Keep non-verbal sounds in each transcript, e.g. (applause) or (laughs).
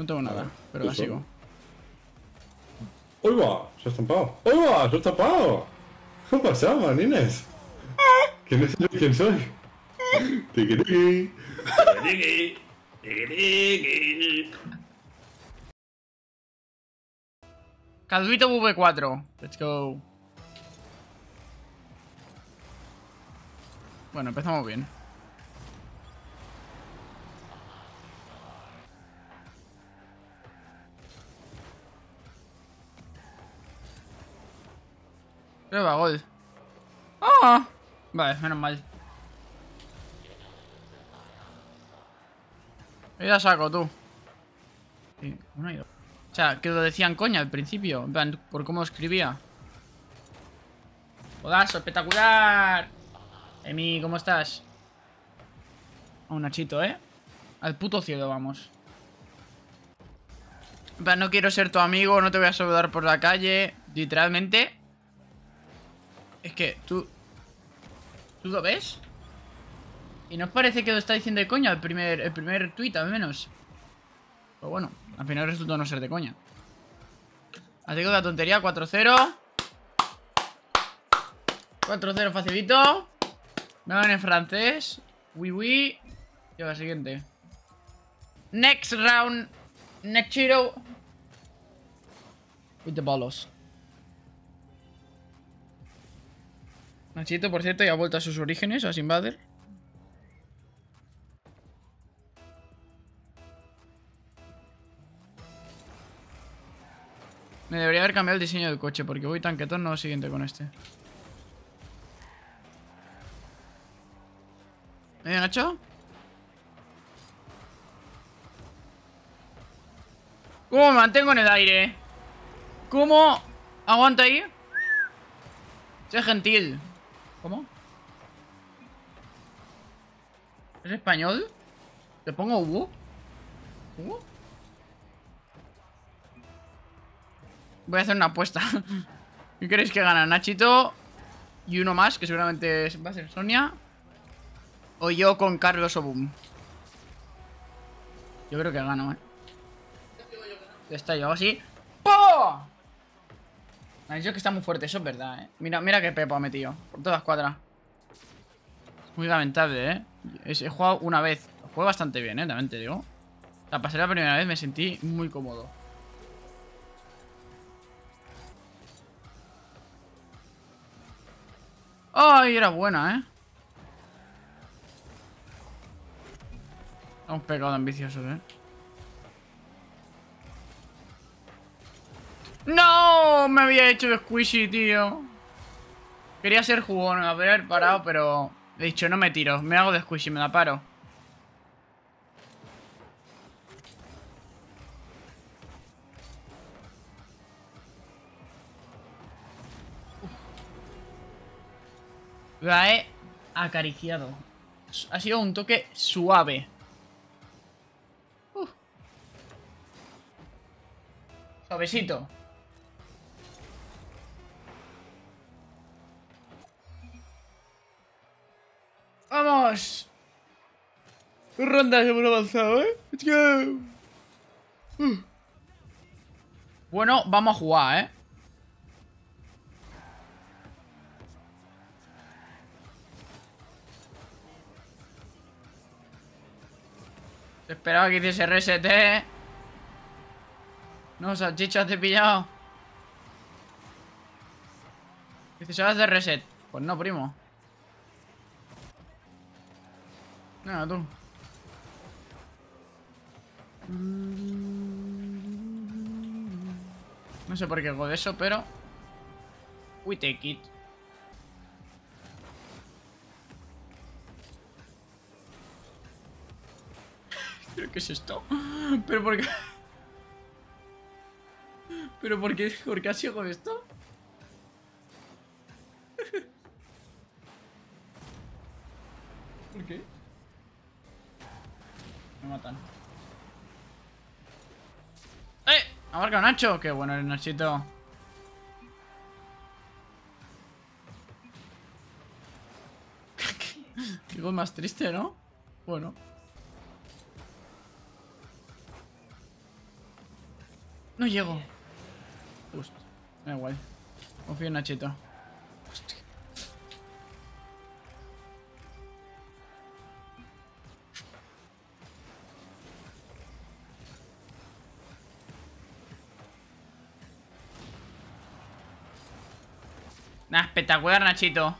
No tengo nada, pero la sigo. ¡Uy, va! Se ha estampado. ¡Uy, va! Se ha estampado. ¿Qué ha pasado, manines? ¿Quién es yo? ¿Quién soy? Tiki tiki. Tiki tiki. Tiki Calvito V4. Let's go. Bueno, empezamos bien. Prueba gol. ¡Ah! Vale, menos mal. Ya saco tú. Sí, una y dos. O sea, que lo decían coña al principio, en plan, por cómo escribía. Jodazo, espectacular. Emi, ¿cómo estás? A un Nachito, ¿eh? Al puto cielo, vamos. En plan, no quiero ser tu amigo, no te voy a saludar por la calle. Literalmente. Es que tú... ¿Tú lo ves? Y nos parece que lo está diciendo de coña el primer, el primer tweet, al menos. Pero bueno, al final resultó no ser de coña. Así que la tontería, 4-0. 4-0 facilito. Me van en francés. Oui, oui. Y la siguiente. Next round. Nechiro. With the bolos. Nachito, por cierto, ya ha vuelto a sus orígenes, a Sinbader. Me debería haber cambiado el diseño del coche porque voy tanquetón, no siguiente con este. ¿Eh, Nacho? ¿Cómo me mantengo en el aire? ¿Cómo aguanto ahí? Sé gentil. ¿Cómo? ¿Es español? ¿Le pongo U? ¿U? Voy a hacer una apuesta. (laughs) ¿Qué queréis que gana? Nachito y uno más, que seguramente va a ser Sonia. O yo con Carlos Obum. Yo creo que gano, eh. Ya está, yo así. ¡Po! Me ha dicho que está muy fuerte, eso es verdad, eh. Mira, mira qué pepo ha metido. Por todas cuadras. Muy lamentable, eh. He jugado una vez. Juego bastante bien, eh, también te digo. La pasé la primera vez, me sentí muy cómodo. Ay, era buena, ¿eh? Un pecado ambicioso, ¿eh? ¡No! Me había hecho de squishy, tío. Quería ser jugón, haber parado, pero... He dicho, no me tiro. Me hago de squishy, me la paro. La he acariciado. Ha sido un toque suave. Suavecito. Dos rondas hemos avanzado, ¿eh? ¡Let's go! Uh. Bueno, vamos a jugar, ¿eh? Esperaba que hiciese reset, ¿eh? No, salchicha, te he pillado. Dice, se va a hacer reset. Pues no, primo. Nada, tú. No sé por qué hago de eso, pero... We take it. (laughs) ¿Pero qué es esto? ¿Pero por qué? ¿Pero por qué, por qué así hago esto? (laughs) ¿Por qué? Me matan. ¿Ha marcado Nacho? Qué bueno el Nachito. (laughs) Qué gol más triste, ¿no? Bueno. No llego. Justo. Da igual. Confío en Nachito. Hostia. Espectacular, Nachito.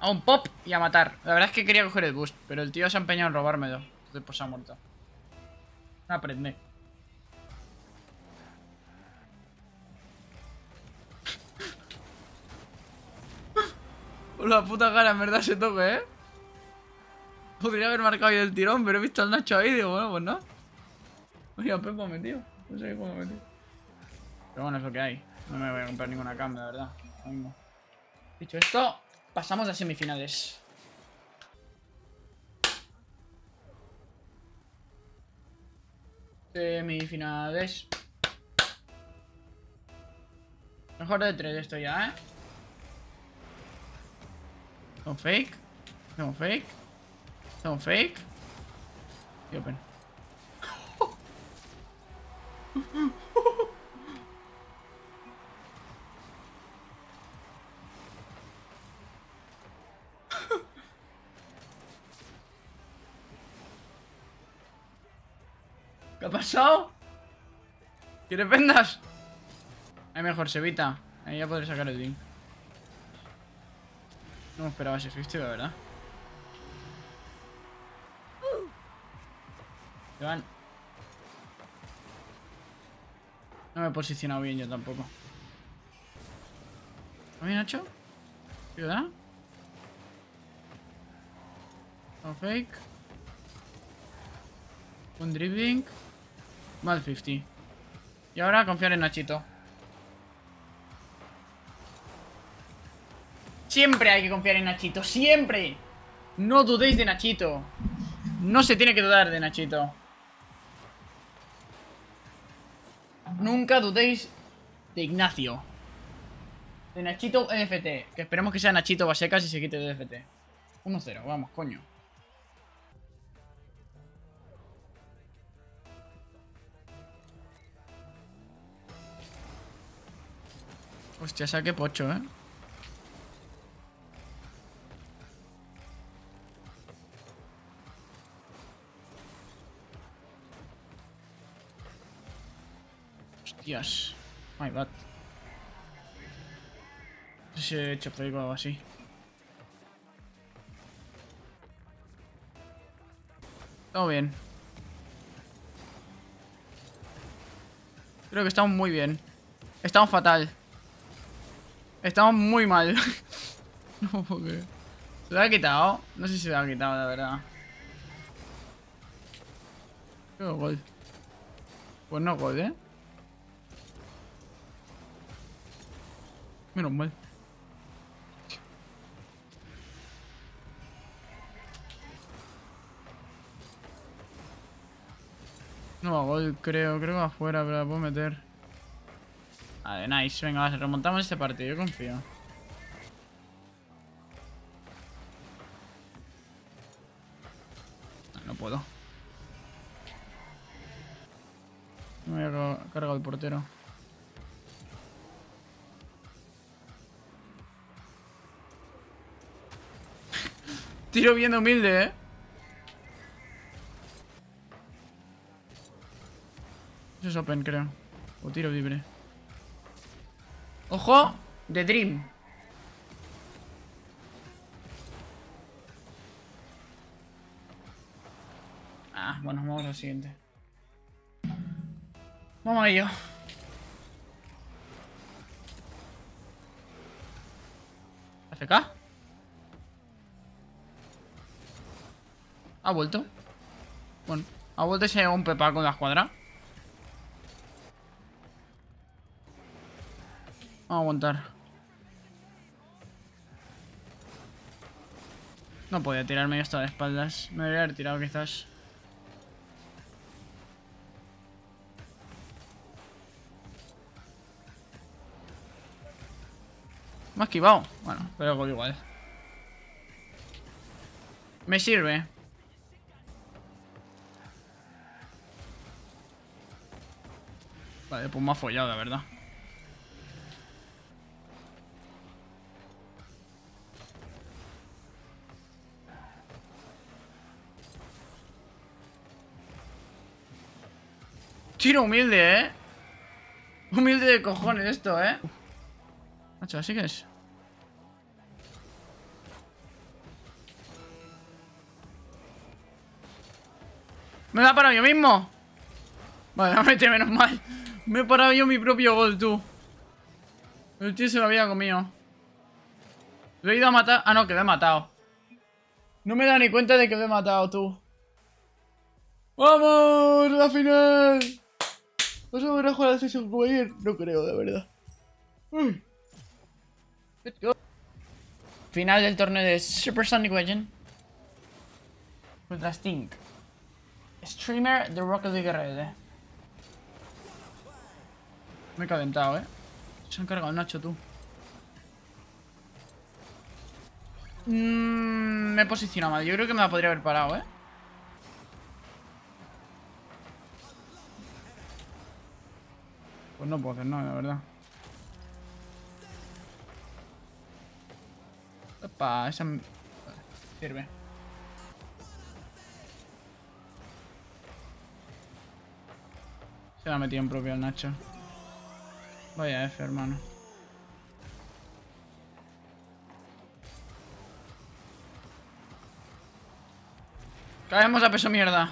A un pop y a matar. La verdad es que quería coger el boost, pero el tío se ha empeñado en robármelo. Entonces pues se ha muerto. Aprende. (laughs) La puta cara, en verdad, se toque, ¿eh? Podría haber marcado ahí el tirón, pero he visto al Nacho ahí digo, bueno, pues no. Oye, Pepo metido. No sé cómo metido. Pero bueno, es lo que hay. No me voy a comprar ninguna cam, la verdad. Dicho esto, pasamos a semifinales. Semifinales. Mejor de tres esto ya, ¿eh? Son fake. Son fake. Son fake. Y open. ¿Qué ha pasado? ¿Quieres vendas? Ahí mejor se evita. Ahí ya podré sacar el link. No me esperaba ese 50, la verdad. Se van. No me he posicionado bien yo tampoco. ¿Está bien? ¿Sí, verdad? No fake. Un dribbling. Mal 50. Y ahora confiar en Nachito. Siempre hay que confiar en Nachito. ¡Siempre! No dudéis de Nachito. No se tiene que dudar de Nachito. Nunca dudéis de Ignacio. De Nachito NFT. Que esperemos que sea Nachito Basecas y se quite de FT. 1-0, vamos, coño. Hostia, saqué pocho, eh. Hostias. My bad. No sé si he hecho fake o así. Todo bien. Creo que estamos muy bien. Estamos fatal. Estamos muy mal. (laughs) no, porque... ¿Se lo ha quitado? No sé si se lo ha quitado, la verdad. Creo gol. Pues no gol, ¿eh? Menos mal. No va gol, creo. Creo que va afuera, pero la puedo meter. Vale, nice. Venga, remontamos este partido, yo confío. No, puedo. Me voy a cargar el portero. (laughs) Tiro bien humilde, eh. Eso es open, creo. O tiro libre. ¡Ojo! The Dream. Ah, bueno, vamos al siguiente. Vamos a ello. ¿FK? Ha vuelto. Bueno, ha vuelto y se lleva un pepa con la escuadra. Vamos a aguantar. No podía tirarme esto de espaldas. Me debería haber tirado quizás. Me ha esquivado. Bueno, pero gol igual. Me sirve. Vale, pues me ha follado, la verdad. Tiro humilde, ¿eh? Humilde de cojones esto, ¿eh? Macho, así que es. Me da para yo mismo. Vale, (laughs) no mete menos mal. Me he parado yo mi propio gol, tú. El tío se lo había comido. Lo he ido a matar. Ah, no, que lo he matado. No me da ni cuenta de que lo he matado, tú. ¡Vamos! ¡La final! ¿Vas a volver a jugar a Season Player? No creo, de verdad. Uy. Let's. Final del torneo de Super Sonic Legend. Contra Stink. Streamer de Rocket League RD. Me he calentado, eh. Se han cargado Nacho, tú. Mm, me he posicionado mal. Yo creo que me la podría haber parado, eh. No puedo hacer nada, la verdad. Opa, esa... Sirve. Se la ha metido en propio el Nacho. Vaya F, hermano. Caemos a peso mierda.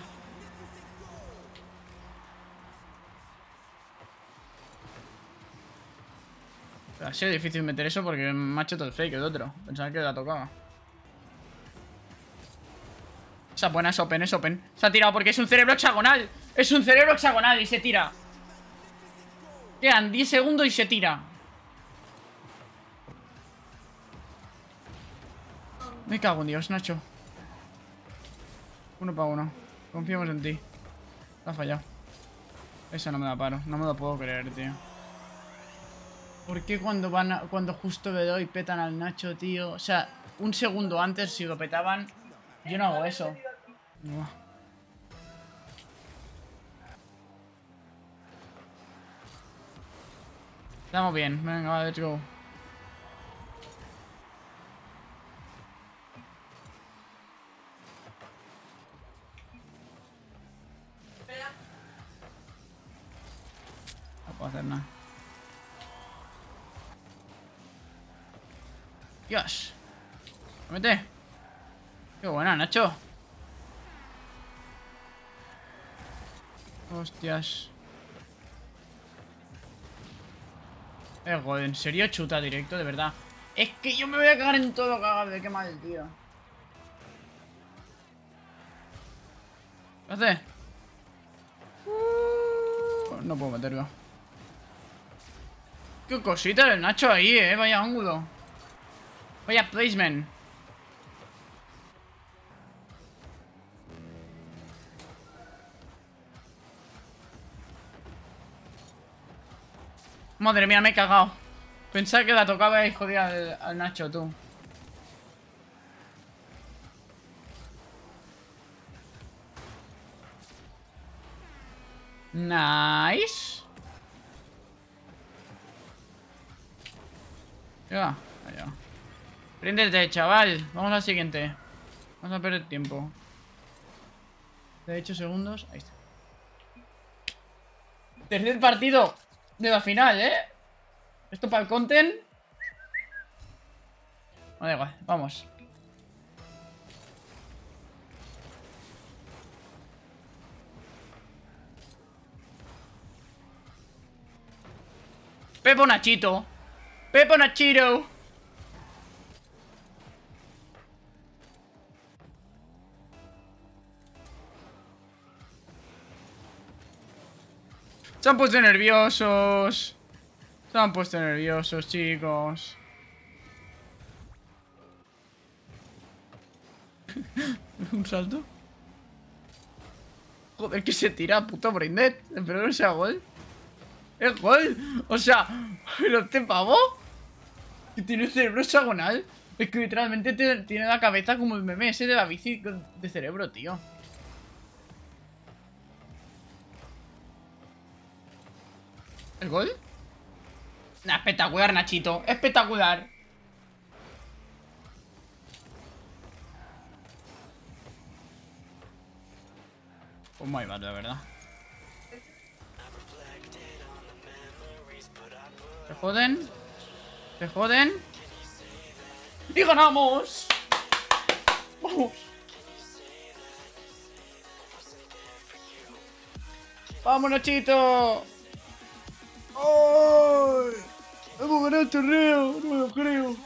Ha sido difícil meter eso porque me ha hecho todo el fake el otro. Pensaba que la tocaba. Esa buena es open, es open. Se ha tirado porque es un cerebro hexagonal. Es un cerebro hexagonal y se tira. Quedan 10 segundos y se tira. Me cago en Dios, Nacho. Uno para uno. Confiamos en ti. Ha fallado. Esa no me la paro. No me lo puedo creer, tío. ¿Por qué cuando van a- cuando justo le doy petan al Nacho, tío? O sea, un segundo antes si lo petaban, yo no hago eso. Buah. Estamos bien, venga, let's go. Nacho. Hostias. Eh, joder, ¿en serio chuta directo? De verdad. Es que yo me voy a cagar en todo cagado. Qué mal, tío. ¿Qué hace? Uh, no puedo meterlo. Qué cosita el Nacho ahí, eh. Vaya ángulo. Vaya placement. Madre mía, me he cagado. Pensaba que la tocaba y jodía al, al Nacho, tú. Nice. Ya, allá. Préndete, chaval. Vamos al siguiente. Vamos a perder tiempo. De hecho, segundos. Ahí está. Tercer partido de la final, ¿eh? Esto para el content. Vamos. Pepo Nachito. Pepo Nachito. Se han puesto nerviosos. Se han puesto nerviosos, chicos. (laughs) ¿Un salto? Joder, que se tira, puto Braindead. Espero que no sea gol. ¡Es gol! O sea, pero este pavo. Que tiene el cerebro hexagonal. Es que literalmente te- tiene la cabeza como el meme ese de la bici de cerebro, tío. ¿El gol? Nah, espectacular, Nachito. Espectacular. Pues muy mal, la verdad. Se joden. Se joden. ¡Y ganamos! ¡Vamos! ¡Vamos, Nachito! ¡Ay! ¡Hemos ganado el torneo! ¡No me lo creo!